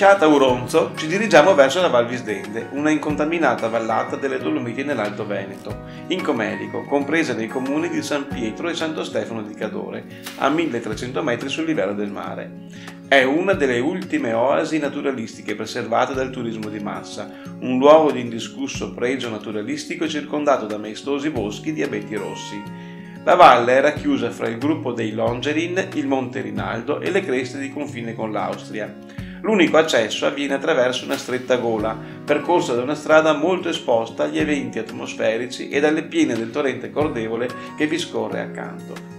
Lasciata Uronzo, ci dirigiamo verso la Val Visdende, una incontaminata vallata delle Dolomiti nell'Alto Veneto, in Comelico, compresa nei comuni di San Pietro e Santo Stefano di Cadore, a 1300 metri sul livello del mare. È una delle ultime oasi naturalistiche preservate dal turismo di massa, un luogo di indiscusso pregio naturalistico circondato da maestosi boschi di abeti rossi. La valle era chiusa fra il gruppo dei Longerin, il Monte Rinaldo e le creste di confine con l'Austria. L'unico accesso avviene attraverso una stretta gola, percorsa da una strada molto esposta agli eventi atmosferici e dalle piene del torrente Cordevole che vi scorre accanto.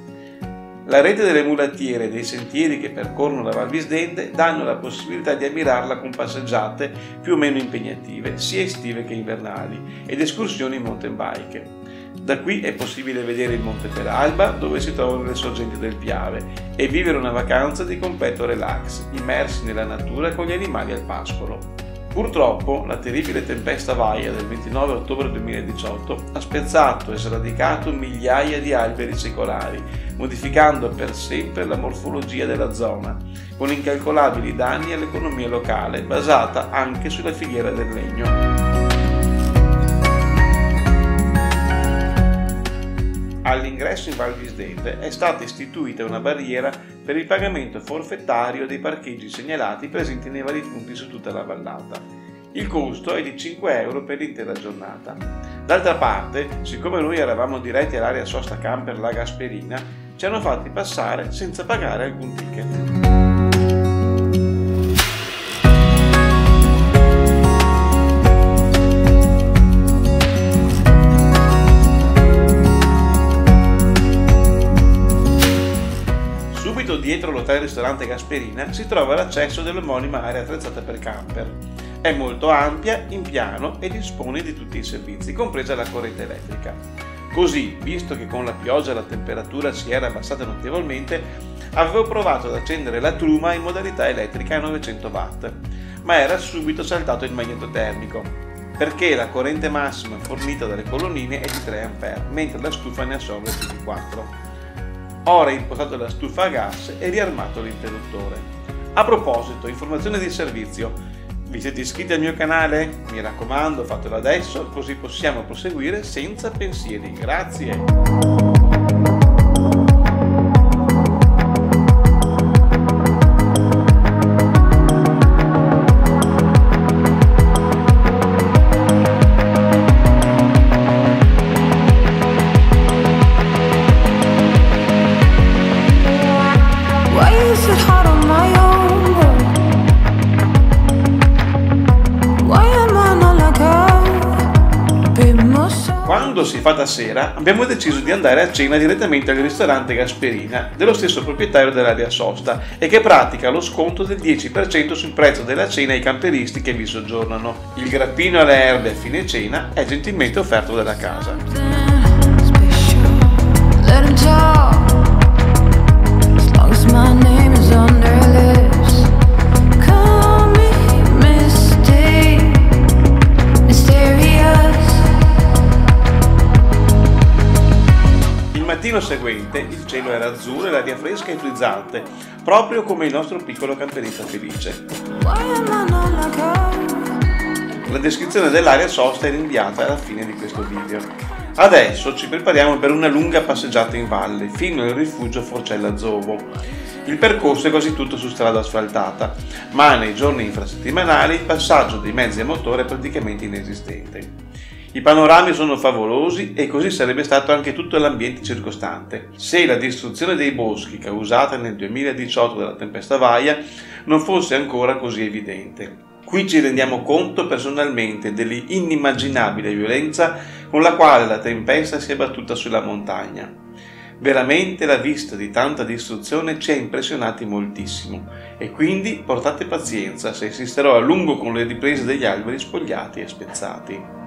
La rete delle mulattiere e dei sentieri che percorrono la Val Visdente danno la possibilità di ammirarla con passeggiate più o meno impegnative, sia estive che invernali, ed escursioni in mountain bike. Da qui è possibile vedere il Monte Peralba, dove si trovano le sorgenti del Piave, e vivere una vacanza di completo relax, immersi nella natura con gli animali al pascolo. Purtroppo la terribile tempesta Vaia del 29 ottobre 2018 ha spezzato e sradicato migliaia di alberi secolari, modificando per sempre la morfologia della zona, con incalcolabili danni all'economia locale, basata anche sulla filiera del legno. All'ingresso in Val Visdente è stata istituita una barriera per il pagamento forfettario dei parcheggi segnalati presenti nei vari punti su tutta la vallata. Il costo è di 5 euro per l'intera giornata. D'altra parte, siccome noi eravamo diretti all'area sosta camper La Gasperina, ci hanno fatti passare senza pagare alcun ticket. Dietro l'hotel ristorante Gasperina si trova l'accesso dell'omonima area attrezzata per camper. È molto ampia, in piano e dispone di tutti i servizi, compresa la corrente elettrica. Così, visto che con la pioggia la temperatura si era abbassata notevolmente, avevo provato ad accendere la truma in modalità elettrica a 900 watt, ma era subito saltato il magneto termico, perché la corrente massima fornita dalle colonnine è di 3 A, mentre la stufa ne assorbe più di 4. Ora impostato la stufa a gas e riarmato l'interruttore. A proposito, informazione di servizio. Vi siete iscritti al mio canale? Mi raccomando, fatelo adesso, così possiamo proseguire senza pensieri. Grazie! Da sera, abbiamo deciso di andare a cena direttamente al ristorante Gasperina, dello stesso proprietario dell'area sosta, e che pratica lo sconto del 10% sul prezzo della cena ai camperisti che vi soggiornano. Il grappino alle erbe a fine cena è gentilmente offerto dalla casa. Mattino seguente il cielo era azzurro e l'aria fresca e frizzante, proprio come il nostro piccolo camperista felice. La descrizione dell'area sosta è rinviata alla fine di questo video. Adesso ci prepariamo per una lunga passeggiata in valle, fino al rifugio Forcella Zobo. Il percorso è quasi tutto su strada asfaltata, ma nei giorni infrasettimanali il passaggio dei mezzi a motore è praticamente inesistente. I panorami sono favolosi e così sarebbe stato anche tutto l'ambiente circostante, se la distruzione dei boschi causata nel 2018 dalla tempesta Vaia non fosse ancora così evidente. Qui ci rendiamo conto personalmente dell'inimmaginabile violenza con la quale la tempesta si è battuta sulla montagna. Veramente la vista di tanta distruzione ci ha impressionati moltissimo e quindi portate pazienza se insisterò a lungo con le riprese degli alberi spogliati e spezzati.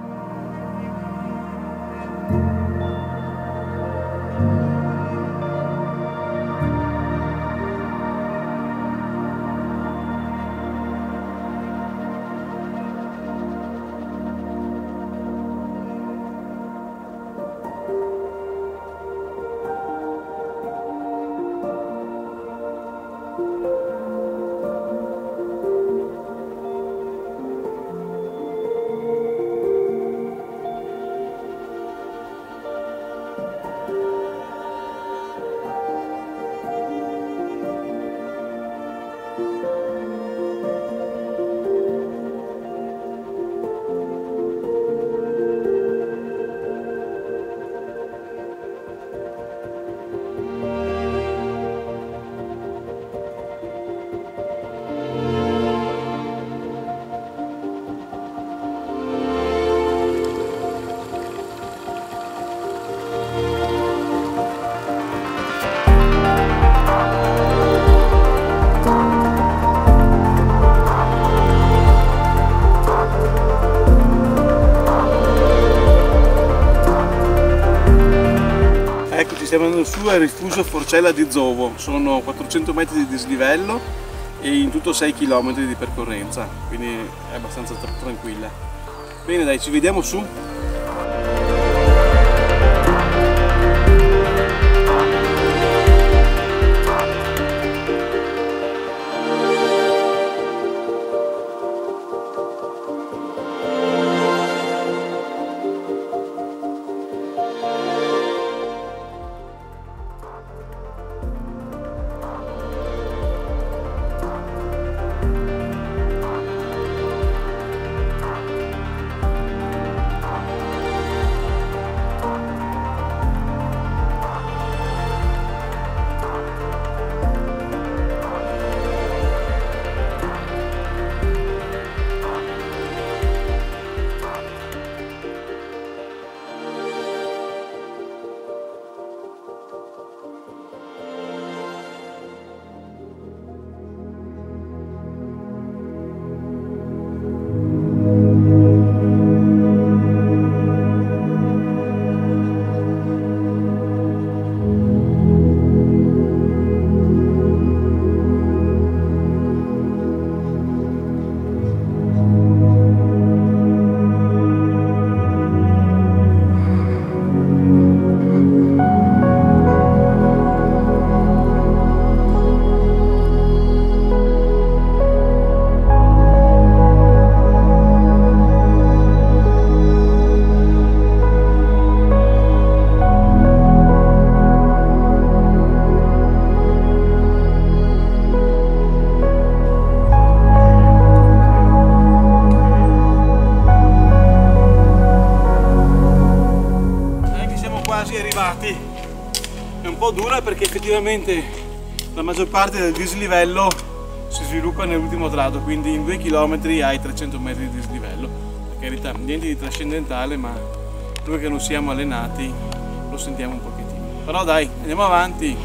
Stiamo andando su al rifugio Forcella di Zovo, sono 400 metri di dislivello e in tutto 6 km di percorrenza, quindi è abbastanza tranquilla. Bene dai, ci vediamo su. Po' dura perché effettivamente la maggior parte del dislivello si sviluppa nell'ultimo tratto, quindi in due chilometri hai 300 metri di dislivello. Per carità, niente di trascendentale, ma noi che non siamo allenati lo sentiamo un pochettino. Però dai, andiamo avanti.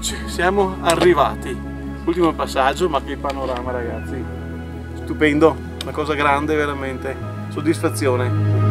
Eccoci, siamo arrivati. Ultimo passaggio, ma che panorama ragazzi. Stupendo, una cosa grande veramente. Soddisfazione.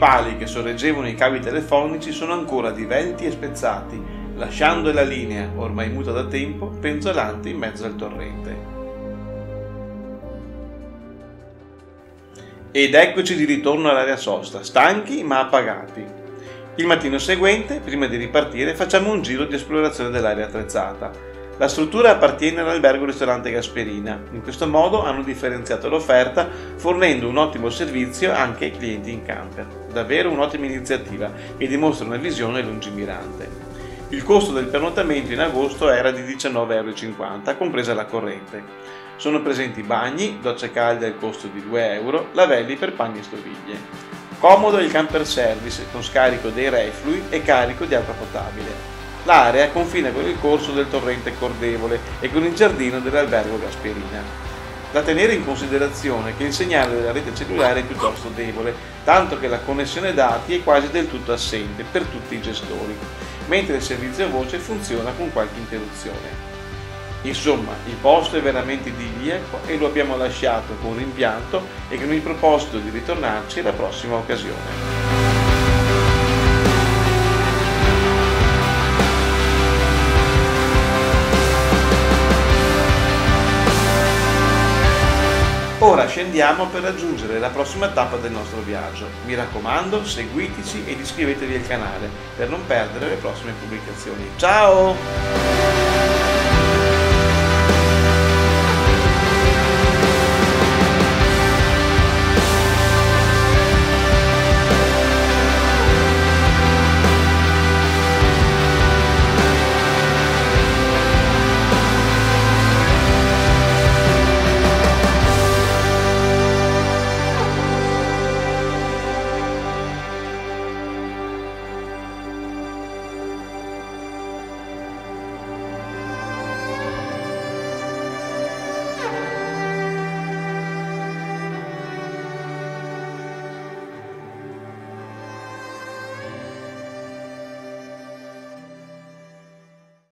Pali che sorreggevano i cavi telefonici sono ancora divelti e spezzati, lasciando la linea, ormai muta da tempo, penzolante in mezzo al torrente. Ed eccoci di ritorno all'area sosta, stanchi ma appagati. Il mattino seguente, prima di ripartire, facciamo un giro di esplorazione dell'area attrezzata. La struttura appartiene all'albergo ristorante Gasperina. In questo modo hanno differenziato l'offerta fornendo un ottimo servizio anche ai clienti in camper. Davvero un'ottima iniziativa che dimostra una visione lungimirante. Il costo del pernottamento in agosto era di 19,50 euro, compresa la corrente. Sono presenti bagni, docce calde al costo di 2 euro, lavelli per panni e stoviglie. Comodo il camper service con scarico dei reflui e carico di acqua potabile. L'area confina con il corso del torrente Cordevole e con il giardino dell'albergo Gasperina. Da tenere in considerazione che il segnale della rete cellulare è piuttosto debole, tanto che la connessione dati è quasi del tutto assente per tutti i gestori, mentre il servizio voce funziona con qualche interruzione. Insomma, il posto è veramente idilliaco e lo abbiamo lasciato con rimpianto e con il proposito di ritornarci la prossima occasione. Ora scendiamo per raggiungere la prossima tappa del nostro viaggio. Mi raccomando, seguiteci ed iscrivetevi al canale per non perdere le prossime pubblicazioni. Ciao!